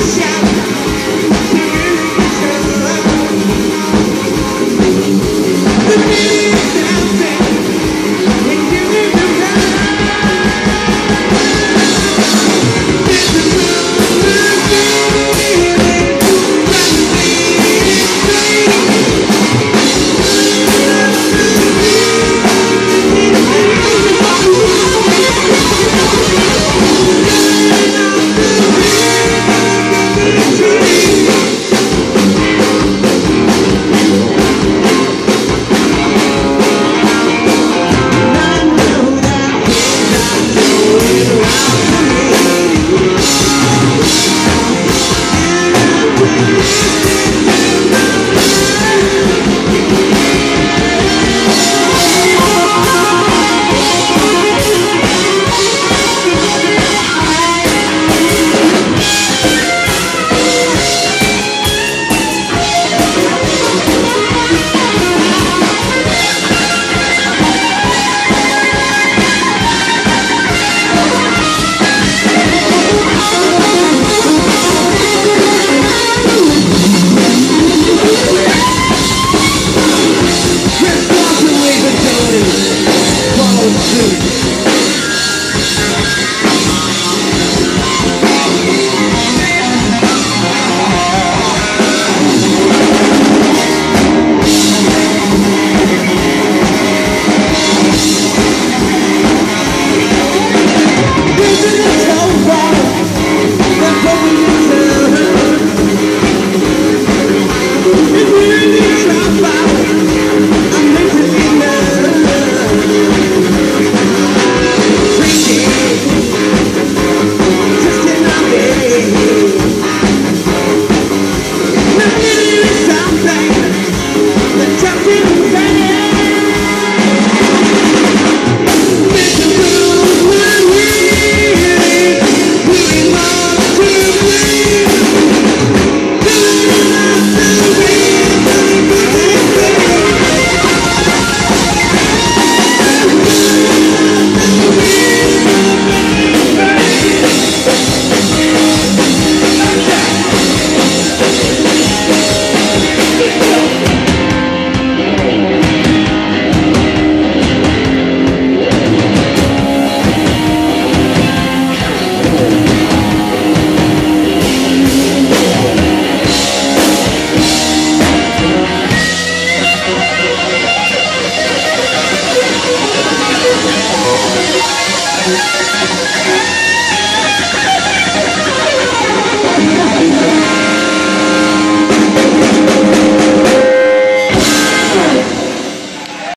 shine.